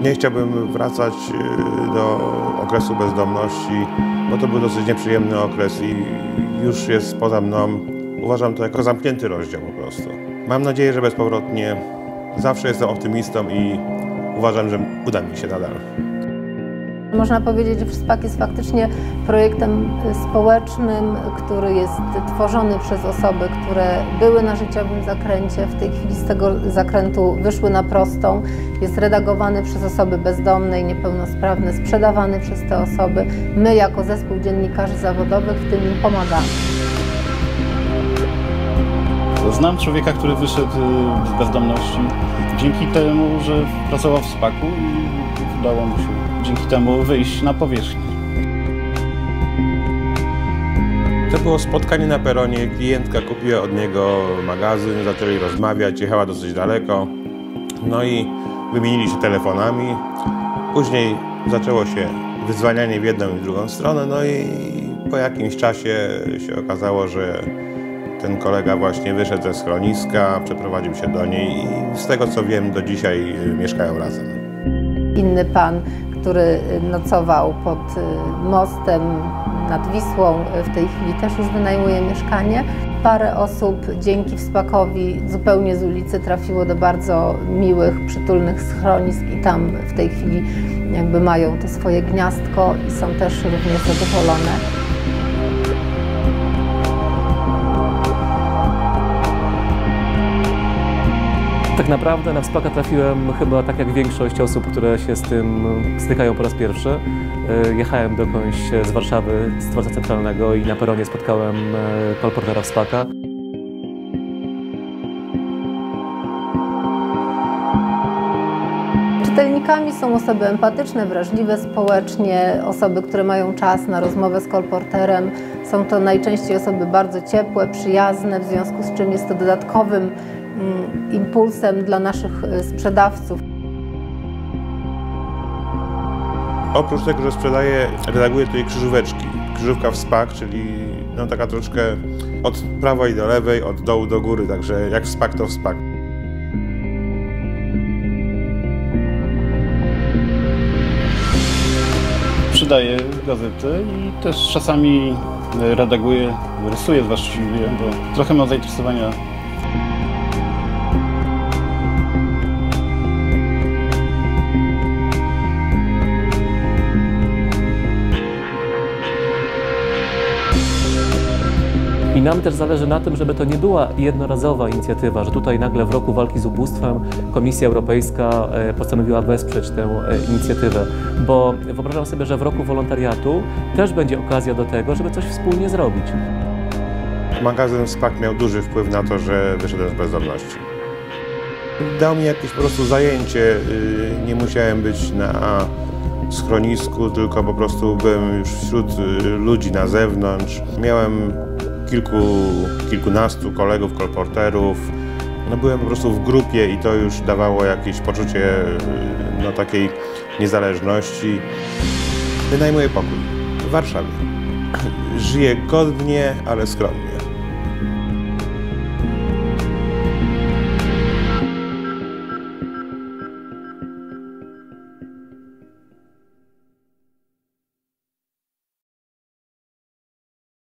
Nie chciałbym wracać y, do okresu bezdomności, bo to był dosyć nieprzyjemny okres i już jest poza mną. Uważam to jako zamknięty rozdział po prostu. Mam nadzieję, że bezpowrotnie. Zawsze jestem optymistą i uważam, że uda mi się nadal. Można powiedzieć, że WSPAK jest faktycznie projektem społecznym, który jest tworzony przez osoby, które były na życiowym zakręcie, w tej chwili z tego zakrętu wyszły na prostą. Jest redagowany przez osoby bezdomne i niepełnosprawne, sprzedawany przez te osoby. My jako zespół dziennikarzy zawodowych w tym im pomagamy. Znam człowieka, który wyszedł y, z bezdomności dzięki temu, że pracował w spaku i udało mu się dzięki temu wyjść na powierzchnię. To było spotkanie na peronie. Klientka kupiła od niego magazyn, zaczęli rozmawiać, jechała dosyć daleko. No i wymienili się telefonami. Później zaczęło się wyzwanianie w jedną i w drugą stronę. No i po jakimś czasie się okazało, że ten kolega właśnie wyszedł ze schroniska, przeprowadził się do niej i z tego co wiem do dzisiaj mieszkają razem. Inny pan, który nocował pod mostem nad Wisłą, w tej chwili też już wynajmuje mieszkanie. Parę osób dzięki wspakowi zupełnie z ulicy trafiło do bardzo miłych, przytulnych schronisk i tam w tej chwili jakby mają to swoje gniazdko i są też również zadowolone. Tak naprawdę na wspaka trafiłem chyba tak jak większość osób, które się z tym stykają po raz pierwszy. E, jechałem dokądś z Warszawy, z dworca centralnego i na peronie spotkałem e, kolportera wspaka. Czytelnikami są osoby empatyczne, wrażliwe społecznie, osoby, które mają czas na rozmowę z kolporterem. Są to najczęściej osoby bardzo ciepłe, przyjazne, w związku z czym jest to dodatkowym impulsem dla naszych e, sprzedawców. Oprócz tego, że sprzedaję, redaguję tutaj krzyżóweczki. Krzyżówka w spak, czyli no taka troszkę od prawej do lewej, od dołu do góry, także jak w spak to w spak. Przydaję gazety i też czasami redaguję, rysuję właściwie, bo trochę mam zainteresowania I nam też zależy na tym, żeby to nie była jednorazowa inicjatywa, że tutaj nagle w roku walki z ubóstwem Komisja Europejska e, postanowiła wesprzeć tę e, inicjatywę, bo wyobrażam sobie, że w roku wolontariatu też będzie okazja do tego, żeby coś wspólnie zrobić. Magazyn SPAK miał duży wpływ na to, że wyszedłem z bezdomności. Dał mi jakieś po prostu zajęcie, y, nie musiałem być na schronisku, tylko po prostu byłem już wśród y, ludzi na zewnątrz. Miałem kilku, kilkunastu kolegów, kolporterów. No byłem po prostu w grupie i to już dawało jakieś poczucie no, takiej niezależności. Wynajmuję pokój w Warszawie. Żyję godnie, ale skromnie.